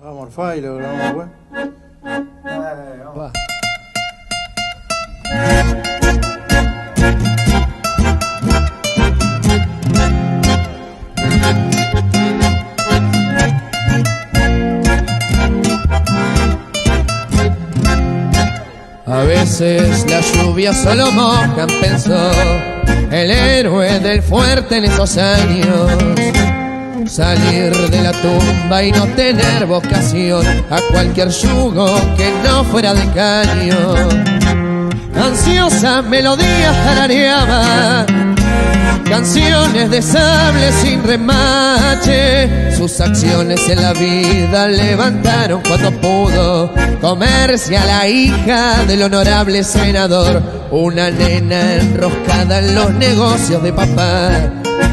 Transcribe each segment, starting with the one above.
Vamos morfar y lo grabamos vamos. Va. A veces la lluvia solo moja, pensó el héroe del fuerte en esos años. Salir de la tumba y no tener vocación a cualquier yugo que no fuera de caño. Ansiosa melodía tarareaba Canciones de sable sin remache, sus acciones en la vida levantaron cuando pudo. Comerse a la hija del honorable senador, una nena enroscada en los negocios de papá,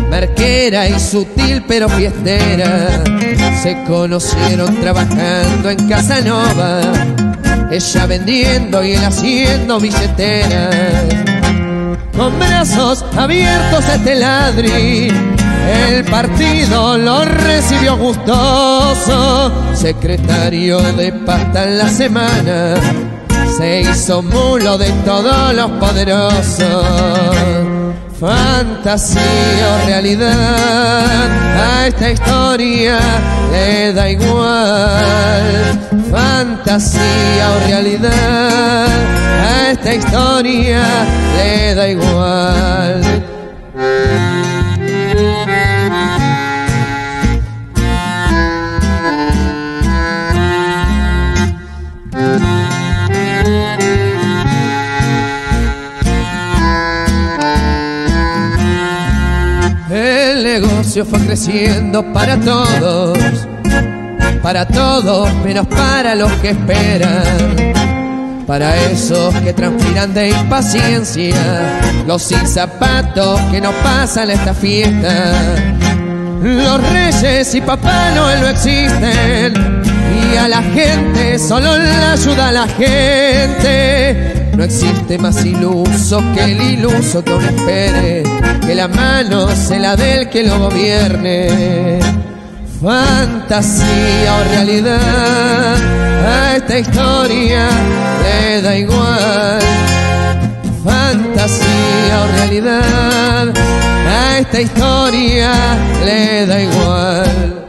marquera y sutil pero fiestera, se conocieron trabajando en Casanova, ella vendiendo y él haciendo billeteras. Con brazos abiertos a este ladri. El partido lo recibió gustoso, secretario de pasta en la semana, se hizo mulo de todos los poderosos. Fantasía o realidad, a esta historia le da igual. Fantasía o realidad, a esta historia le da igual. El negocio fue creciendo para todos, para todos menos para los que esperan, para esos que transpiran de impaciencia, los sin zapatos que no pasan esta fiesta. Los reyes y Papá Noel no existen y a la gente solo la ayuda a la gente. No existe más iluso que el iluso que aún espere que la mano sea la del que lo gobierne. Fantasía o realidad, a esta historia le da igual. Fantasía o realidad, a esta historia le da igual.